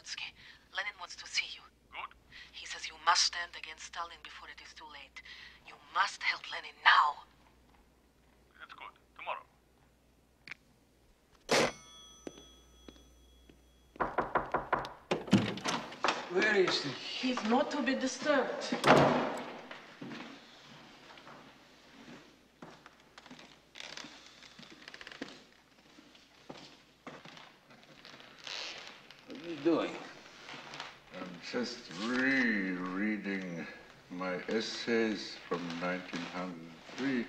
Trotsky. Lenin wants to see you. Good. He says you must stand against Stalin before it is too late. You must help Lenin now. That's good. Tomorrow. Where is he? He's not to be disturbed. Doing? I'm just rereading my essays from 1903.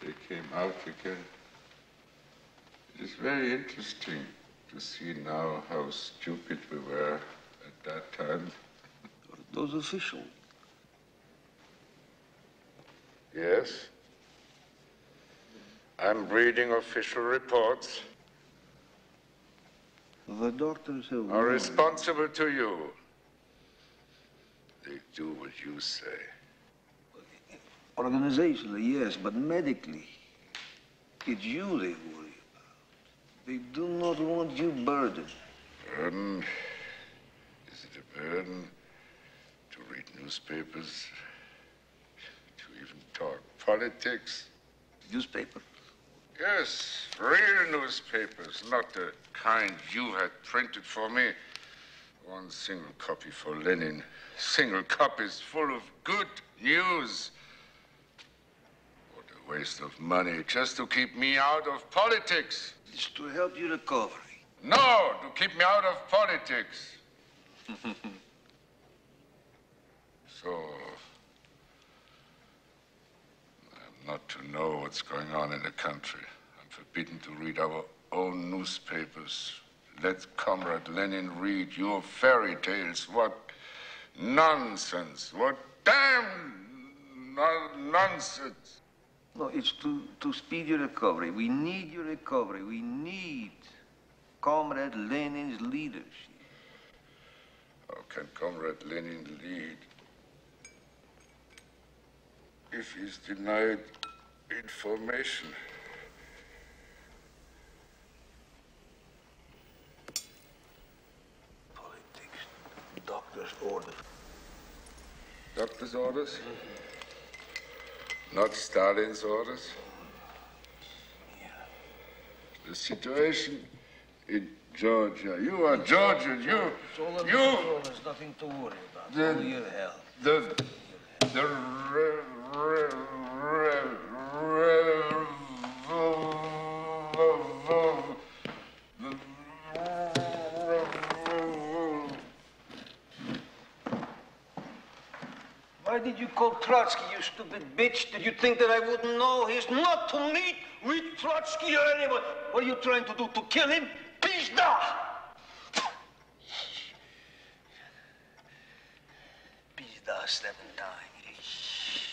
They came out again. It is very interesting to see now how stupid we were at that time. Are those official? Yes. I'm reading official reports. The doctors have Are responsible to you. They do what you say. Organizationally, yes, but medically, it's you they worry about. They do not want you burdened. Burden? Is it a burden to read newspapers? To even talk politics? Newspaper. Yes, real newspapers, not the kind you had printed for me. One single copy for Lenin. Single copies full of good news. What a waste of money just to keep me out of politics. It's to help your recovery. No, to keep me out of politics. so, I'm not to know what's going on in the country. I'm forbidden to read our own newspapers. Let Comrade Lenin read your fairy tales. What nonsense. What damn non- nonsense. No, it's to, to speed your recovery. We need your recovery. We need Comrade Lenin's leadership. How can Comrade Lenin lead if he's denied information? Politics. Doctor's orders. Doctor's orders? Not Stalin's orders? The situation in Georgia. You are Georgian. You. It's all You. There's nothing to worry about. The- Only your health. The. Why did you call Trotsky, you stupid bitch? Did you think that I wouldn't know? He's not to meet with Trotsky or anyone. What are you trying to do? To kill him? Pizda! Pizda seven times. Shh.